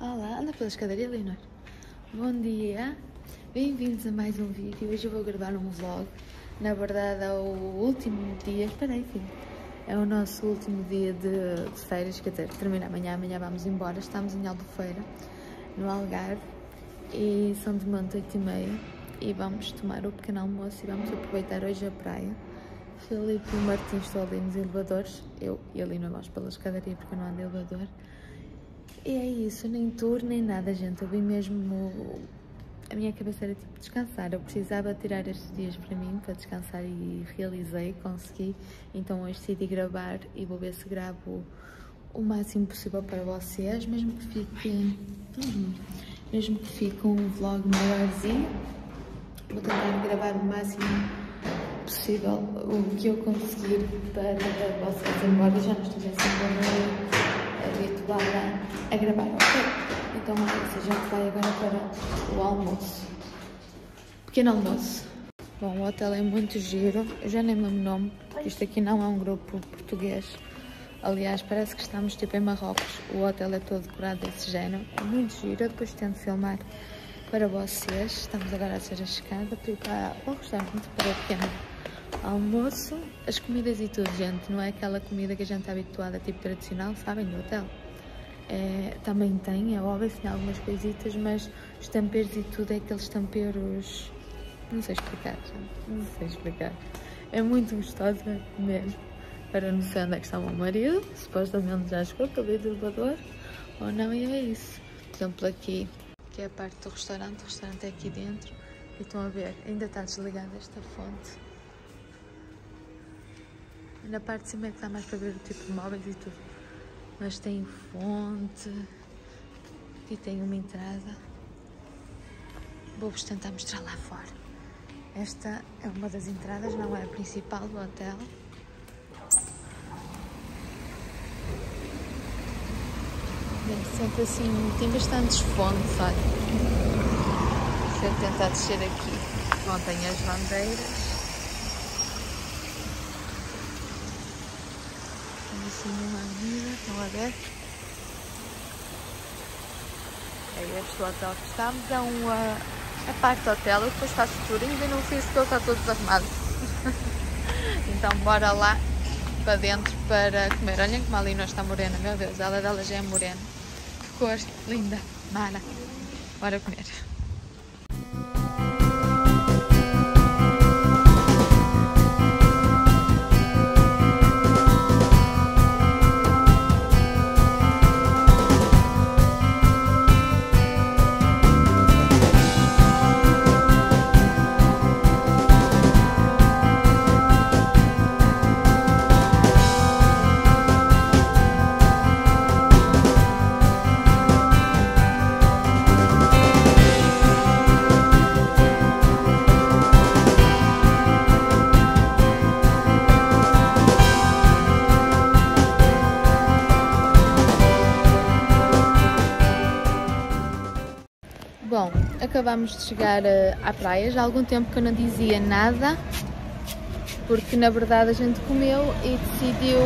Olá, anda pela escadaria, Leonor. Bom dia, bem-vindos a mais um vídeo. Hoje eu vou gravar um vlog. Na verdade, é o último dia. Espera aí, filho. É o nosso último dia de, de férias, quer dizer, termina amanhã. Amanhã vamos embora. Estamos em Albufeira, no Algarve, e são de monte 8 e meia. E vamos tomar o pequeno almoço e vamos aproveitar hoje a praia. Filipe e o Martim estão ali nos elevadores. Eu e ali não vamos pela escadaria porque eu não ando de elevador. E é isso, nem tour, nem nada, gente. Eu vi mesmo. A minha cabeça era tipo descansar. Eu precisava tirar estes dias para mim, para descansar e realizei, consegui. Então hoje decidi gravar e vou ver se gravo o máximo possível para vocês, mesmo que fique. Mesmo que fique um vlog maiorzinho. Vou tentar gravar o máximo possível o que eu conseguir para vocês, embora já não esteja sempre habituada a gravar, ok? Então é a gente vai agora para o almoço. Pequeno almoço. Bom, o hotel é muito giro, eu já nem lembro o nome, porque isto aqui não é um grupo português. Aliás, parece que estamos tipo em Marrocos. O hotel é todo decorado desse género. É muito giro, eu depois tento filmar para vocês. Estamos agora a ser a chegada para ir para o restaurante para o pequeno almoço. As comidas e tudo, gente, não é aquela comida que a gente está habituada, tipo tradicional, sabem, do hotel. É, também tem, é óbvio, tem algumas coisitas, mas os temperos e tudo é aqueles temperos. Não sei explicar, não sei explicar. É muito gostosa mesmo. Para não sei onde é que está o meu marido, supostamente já chegou pelo elevador ou não, e é isso. Por exemplo, aqui, que é a parte do restaurante, o restaurante é aqui dentro, e estão a ver, ainda está desligada esta fonte. Na parte de cima é que está mais para ver o tipo de móveis e tudo. Mas tem fonte. Aqui tem uma entrada. Vou-vos tentar mostrar lá fora. Esta é uma das entradas, não é a principal do hotel. Vem sempre assim, tem bastantes fontes, olha. Vou tentar descer aqui. Bom, tem as bandeiras. Uma avenida, estão a ver? É este o hotel que estamos, é uma a parte do hotel, eu depois faço tourinhos e não fiz porque ele está todo desarrumado. então bora lá para dentro para comer. Olhem como a Lina está morena, meu Deus, ela dela já é morena. Que cor linda, mara. Bora comer. Bom, acabamos de chegar eh, à praia, já há algum tempo que eu não dizia nada, porque na verdade a gente comeu e decidiu.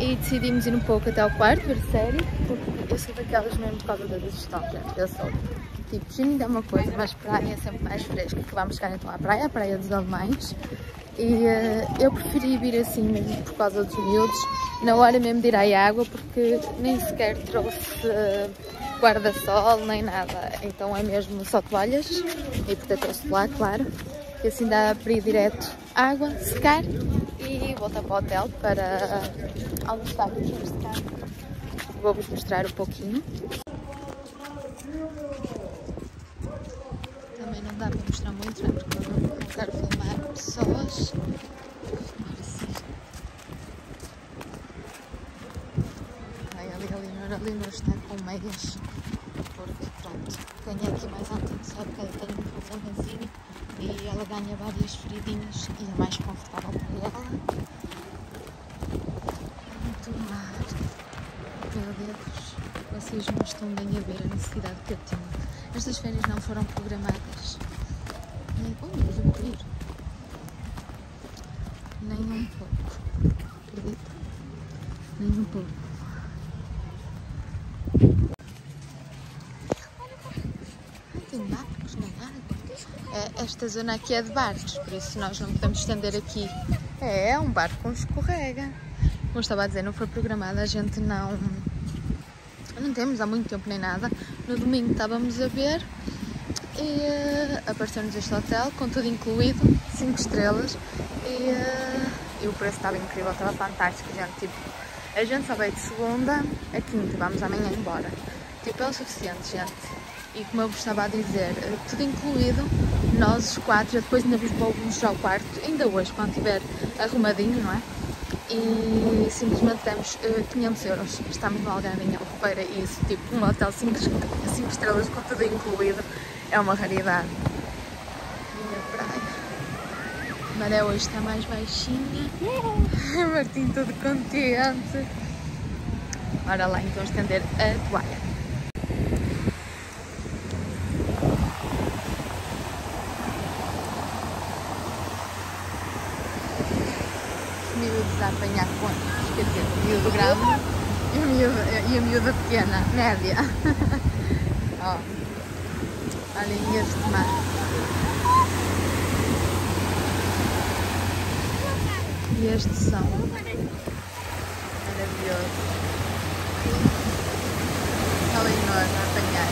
E decidimos ir um pouco até ao quarto, ver série, porque eu sou daquelas mesmo por causa da digestão, gente. Eu sou tipo, ginga é uma coisa, mas praia é sempre mais fresca. Que vamos chegar então à praia, a praia dos alemães. E uh, eu preferi vir assim mesmo por causa dos miúdos, na hora mesmo de ir à água, porque nem sequer trouxe. Uh, guarda-sol nem nada, então é mesmo só toalhas e protetor solar, claro. E assim dá para ir direto água, secar e voltar para o hotel para almoçar. Vou-vos mostrar um pouquinho. Também não dá para mostrar muito, né? porque eu não quero filmar pessoas. Ai, ali, ali, ali não está com meias ganha aqui mais de sol porque ela tem um problemazinho e ela ganha várias feridinhas e é mais confortável para ela. Muito mar. Meu Deus, vocês não estão bem a ver a necessidade que eu tenho. Estas férias não foram programadas nem um pouco, Nem um pouco. Nem um pouco. É, esta zona aqui é de barcos, por isso nós não podemos estender aqui. É, é um barco com escorrega. Como estava a dizer, não foi programada, a gente não... Não temos há muito tempo nem nada. No domingo estávamos a ver e uh, apareceu-nos este hotel com tudo incluído, 5 estrelas e, uh, e, o preço estava incrível, estava fantástico, gente. Tipo, a gente só veio de segunda a quinta, vamos amanhã embora. Tipo, é o suficiente, gente. E como eu vos estava a dizer, eh, tudo incluído, nós os quatro, depois ainda vos vou mostrar o quarto, ainda hoje, quando estiver arrumadinho, não é? E simplesmente temos uh, 500 euros. Estamos no Algarve em Albufeira e isso, tipo, um hotel 5 estrelas com tudo incluído é uma raridade. Praia. Maré hoje está mais baixinha. Martim todo contente. Bora lá então estender a toalha. miúdos a apanhar contos, quer dizer, o miúdo grande e a miúda, e a miúda pequena, média. oh. Olhem este mar. E este som. Maravilhoso. Olha enorme a apanhar.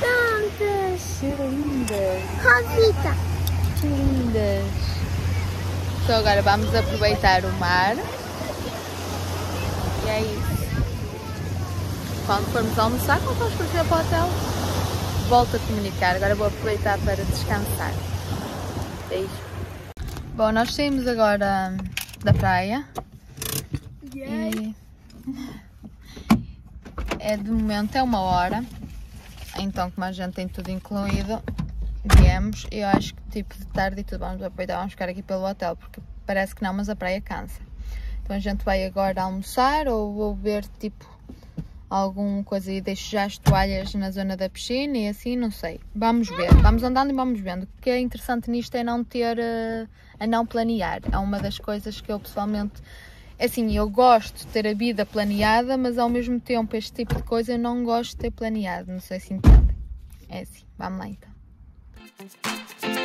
Tantas. Que lindas. Rosita. Que lindas. Então agora vamos aproveitar o mar. E é isso. Quando formos almoçar, quando formos para o hotel, volto a comunicar. Agora vou aproveitar para descansar. Beijo. Bom, nós saímos agora da praia. E é de momento é uma hora. Então como a gente tem tudo incluído, viemos. Eu acho que tipo de tarde e tudo vamos aproveitar, vamos ficar aqui pelo hotel, porque parece que não, mas a praia cansa. Então a gente vai agora almoçar ou vou ver tipo alguma coisa e deixo já as toalhas na zona da piscina e assim, não sei. Vamos ver, vamos andando e vamos vendo. O que é interessante nisto é não ter, uh, a não planear. É uma das coisas que eu pessoalmente, assim, eu gosto de ter a vida planeada, mas ao mesmo tempo este tipo de coisa eu não gosto de ter planeado. Não sei se entendem. É assim, vamos lá então.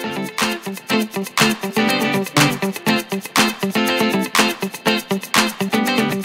Thank you.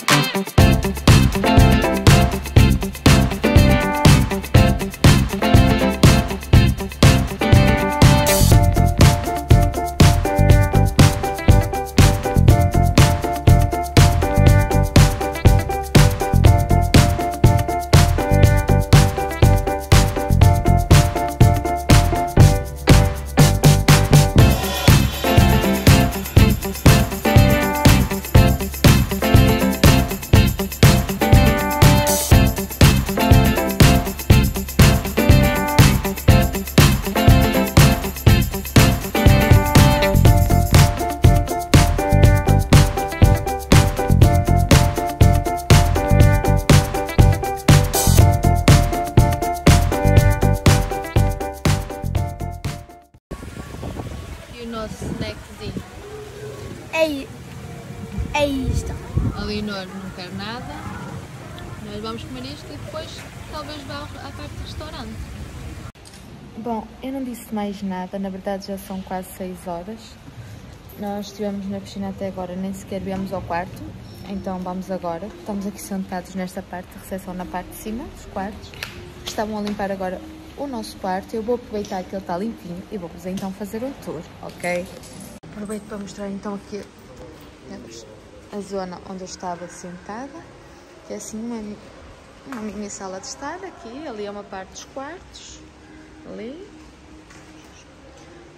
E o nosso snackzinho. É, é isto. A Leonor não quer nada. Nós vamos comer isto e depois talvez vá à parte do restaurante. Bom, eu não disse mais nada, na verdade já são quase 6 horas. Nós estivemos na piscina até agora, nem sequer viemos ao quarto. Então vamos agora. Estamos aqui sentados nesta parte de recepção, na parte de cima dos quartos. Estavam a limpar agora o nosso quarto. Eu vou aproveitar que ele está limpinho e vou-vos então fazer um tour, ok? Aproveito para mostrar então aqui a zona onde eu estava sentada. Que é assim uma, uma mini sala de estar aqui. Ali é uma parte dos quartos. Ali.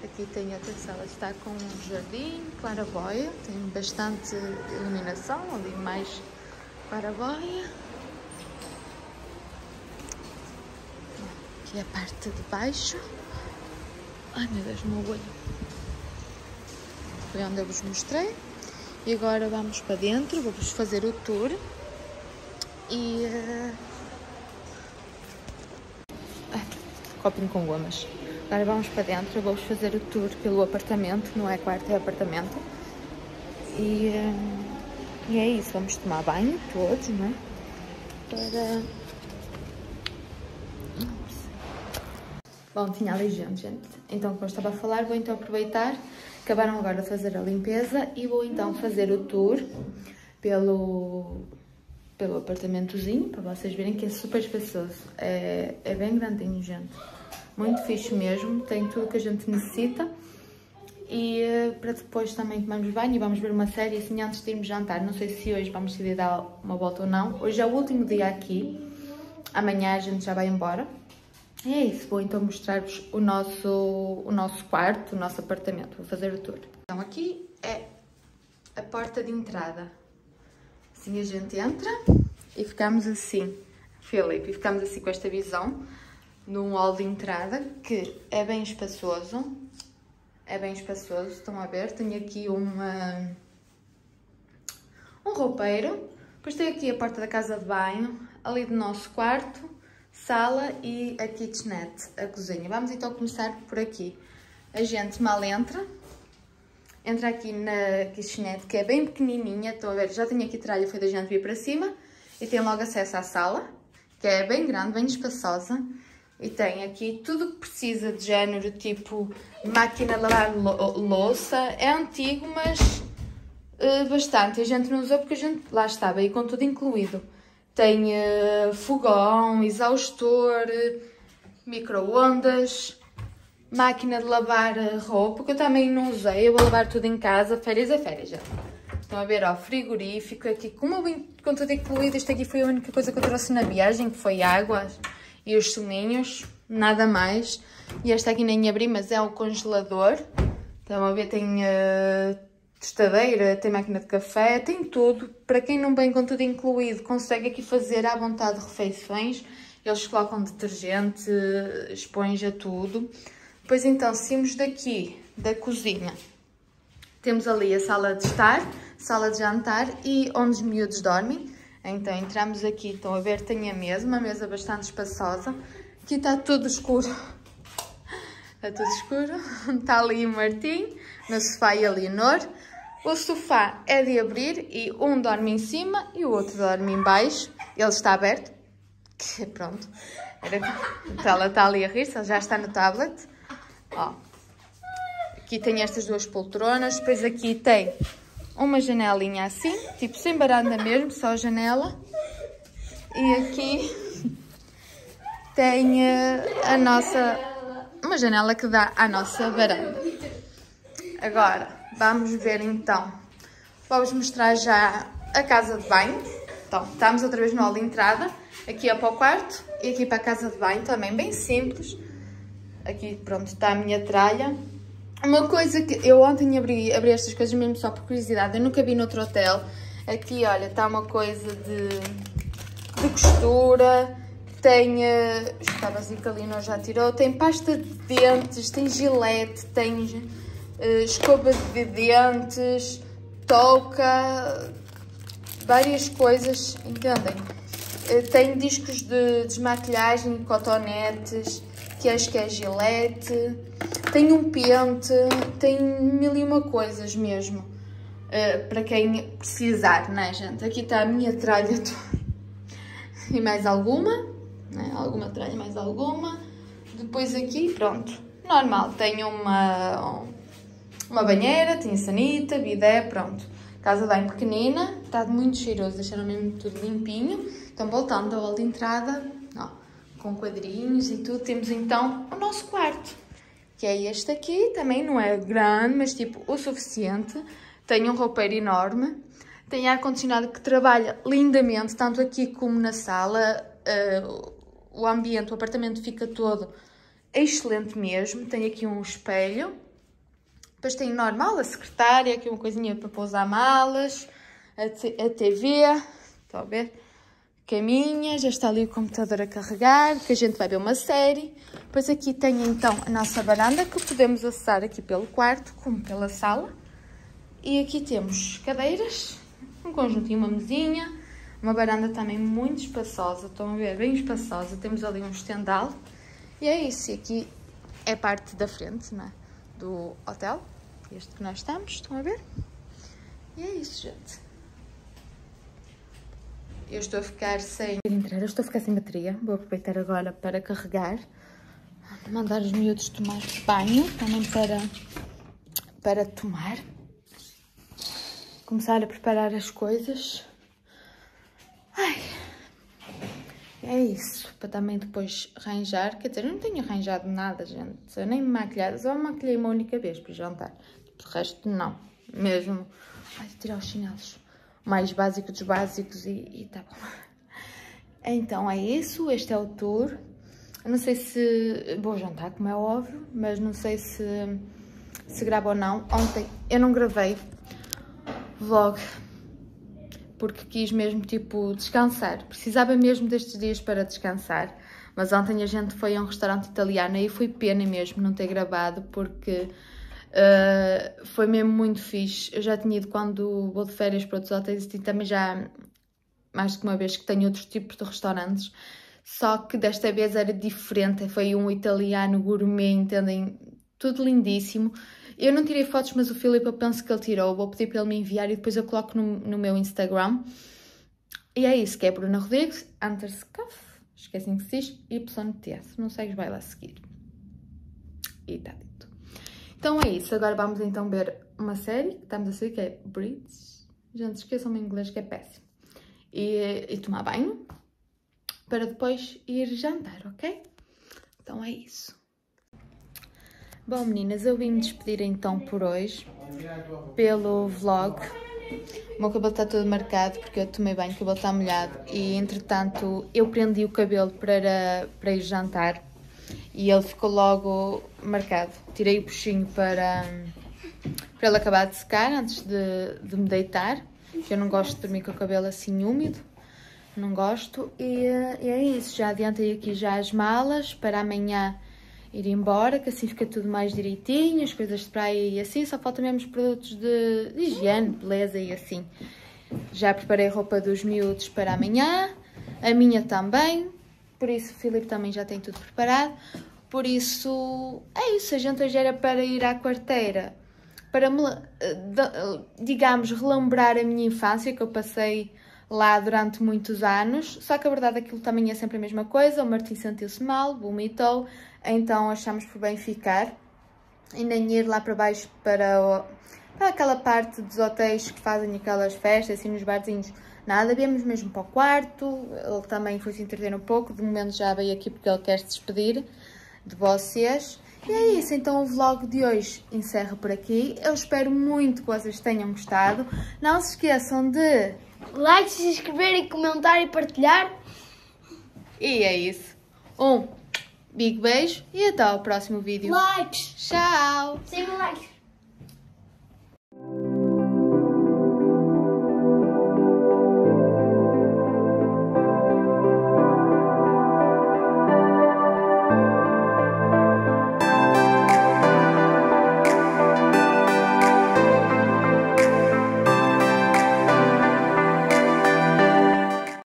Aqui tem outra sala de estar com um jardim, claraboia. Tem bastante iluminação. Ali mais claraboia. Aqui é a parte de baixo. Ai meu Deus, meu olho. Foi onde eu vos mostrei. E agora vamos para dentro, vou-vos fazer o tour. E. Uh... Ah, copinho com gomas. Agora vamos para dentro, vou-vos fazer o tour pelo apartamento, não é quarto, é apartamento. E, uh... e é isso, vamos tomar banho todos, não é? para... Bom, tinha ali gente, gente. Então, como eu estava a falar, vou então aproveitar. Acabaram agora de fazer a limpeza e vou então fazer o tour pelo, pelo apartamentozinho, para vocês verem que é super espaçoso. É, é bem grandinho, gente. Muito fixe mesmo, tem tudo que a gente necessita. E uh, para depois também tomarmos banho e vamos ver uma série assim antes de irmos jantar. Não sei se hoje vamos decidir dar uma volta ou não. Hoje é o último dia aqui. Amanhã a gente já vai embora. E é isso, vou então mostrar-vos o nosso, o nosso quarto, o nosso apartamento. Vou fazer o tour. Então aqui é a porta de entrada. Assim a gente entra e ficamos assim, Filipe, e ficamos assim com esta visão num hall de entrada que é bem espaçoso é bem espaçoso, estão a ver? Tenho aqui uma, um roupeiro, depois tenho aqui a porta da casa de banho, ali do nosso quarto, sala e a kitchenette, a cozinha. Vamos então começar por aqui. A gente mal entra, entra aqui na kitchenette, que é bem pequenininha, estão a ver? Já tenho aqui tralha, foi da gente vir para cima, e tem logo acesso à sala, que é bem grande, bem espaçosa. E tem aqui tudo que precisa de género, tipo máquina de lavar louça. É antigo, mas uh, bastante. A gente não usou porque a gente lá estava aí com tudo incluído. Tem uh, fogão, exaustor, micro-ondas, máquina de lavar roupa, que eu também não usei. Eu vou lavar tudo em casa, férias é férias já. Estão a ver, ó, frigorífico aqui, como eu com tudo incluído, isto aqui foi a única coisa que eu trouxe na viagem, que foi água e os suminhos, nada mais. E esta aqui nem abri, mas é o congelador. Estão a ver, tem uh, tostadeira, tem máquina de café, tem tudo. Para quem não vem com tudo incluído, consegue aqui fazer à vontade refeições. Eles colocam detergente, esponja, tudo. Depois então, saímos daqui, da cozinha. Temos ali a sala de estar, sala de jantar e onde os miúdos dormem. Então entramos aqui, estão a ver, tem a mesa, uma mesa bastante espaçosa. Aqui está tudo escuro. Está tudo escuro. Está ali o Martim, no sofá e a Leonor. O sofá é de abrir e um dorme em cima e o outro dorme em baixo. Ele está aberto. Que pronto. Era... Então ela está ali a rir-se, já está no tablet. Ó. Aqui tem estas duas poltronas. Depois aqui tem uma janelinha assim, tipo sem baranda mesmo, só janela. E aqui tem eh, a nossa, uma janela que dá à nossa varanda. Agora, vamos ver então, vou-vos mostrar já a casa de banho. Então, estamos outra vez no hall de entrada, aqui é para o quarto e aqui para a casa de banho, também bem simples. Aqui, pronto, está a minha tralha. Uma coisa que eu ontem abri, abri estas coisas mesmo só por curiosidade, eu nunca vi noutro hotel. Aqui, olha, está uma coisa de, de costura, tem, uh, assim que ali não já tirou, tem pasta de dentes, tem gilete, tem escova de dentes, touca, várias coisas, entendem? Uh, tem discos de desmaquilhagem, cotonetes, que acho que é gilete, tem um pente, tem mil e uma coisas mesmo, uh, para quem precisar, né gente? Aqui está a minha tralha e mais alguma, né? alguma tralha, mais alguma. Depois aqui, pronto, normal, tem uma, uma banheira, tem sanita, bidé, pronto. Casa bem pequenina, está muito cheiroso, deixaram mesmo tudo limpinho. Então voltando ao hall de entrada, ó, com quadrinhos e tudo. Temos então o nosso quarto, que é este aqui. Também não é grande, mas tipo o suficiente. Tem um roupeiro enorme. Tem ar-condicionado que trabalha lindamente, tanto aqui como na sala. Uh, o ambiente, o apartamento fica todo excelente mesmo. Tem aqui um espelho. Depois tem normal, a secretária, aqui uma coisinha para pousar malas, a, a TV, estão a ver? caminha, já está ali o computador a carregar, que a gente vai ver uma série. Depois aqui tem então a nossa varanda, que podemos acessar aqui pelo quarto, como pela sala. E aqui temos cadeiras, um conjunto e uma mesinha, uma varanda também muito espaçosa, estão a ver, bem espaçosa. Temos ali um estendal. E é isso, e aqui é parte da frente, né, do hotel, este que nós estamos, estão a ver? E é isso, gente. eu estou a ficar sem entrar, eu estou a ficar sem bateria. Vou aproveitar agora para carregar, mandar os miúdos tomar banho, também para, para tomar. Começar a preparar as coisas. Ai, é isso, para também depois arranjar. Quer dizer, eu não tenho arranjado nada, gente. Eu nem me maquilhado, só me maquilhei uma única vez para jantar. De resto, não. Mesmo. Ai, tirar os chinelos. Mais básico dos básicos e, e tá bom. Então é isso, este é o tour. Eu não sei se vou jantar, como é óbvio, mas não sei se, se gravo ou não. Ontem eu não gravei vlog porque quis mesmo, tipo, descansar. Precisava mesmo destes dias para descansar. Mas ontem a gente foi a um restaurante italiano e foi pena mesmo não ter gravado, porque uh, foi mesmo muito fixe. Eu já tinha ido quando vou de férias para outros hotéis e também já, mais que uma vez, que tenho outros tipos de restaurantes. Só que desta vez era diferente, foi um italiano gourmet, entendem? Tudo lindíssimo. Eu não tirei fotos, mas o Filipe eu penso que ele tirou. Vou pedir para ele me enviar e depois eu coloco no, no meu Instagram. E é isso, que é Bruna Rodrigues, underscuff, esquecem que se diz, YT. Se não segues, vai lá seguir. E está dito. Então é isso, agora vamos então ver uma série que estamos a seguir, que é Bridge. Gente, esqueçam-me em inglês que é péssimo. E, e tomar banho, para depois ir jantar, ok? Então é isso. Bom, meninas, eu vim me despedir então por hoje, pelo vlog. O meu cabelo está todo marcado porque eu tomei banho, o cabelo está molhado e entretanto eu prendi o cabelo para, para ir jantar e ele ficou logo marcado. Tirei o puxinho para, para ele acabar de secar antes de, de me deitar, que eu não gosto de dormir com o cabelo assim úmido, não gosto. E, e é isso, já adiantei aqui já as malas para amanhã ir embora, que assim fica tudo mais direitinho, as coisas de praia e assim, só faltam mesmo os produtos de, de higiene, beleza e assim. Já preparei a roupa dos miúdos para amanhã, a minha também, por isso o Filipe também já tem tudo preparado. Por isso, é isso, a gente hoje era para ir à quarteira, para, me, digamos, relembrar a minha infância, que eu passei lá durante muitos anos, só que a verdade é aquilo também é sempre a mesma coisa, o Martim sentiu-se mal, vomitou, então achamos por bem ficar e nem ir lá para baixo para, o, para aquela parte dos hotéis que fazem aquelas festas, assim nos barzinhos. Nada, viemos mesmo para o quarto, ele também foi se entreter um pouco, de momento já veio aqui porque ele quer se despedir de vocês. E é isso, então o vlog de hoje encerra por aqui. Eu espero muito que vocês tenham gostado. Não se esqueçam de... Like, se inscrever, comentar e partilhar. E é isso. Um Big beijo e até ao próximo vídeo. Likes. Tchau. Sem likes.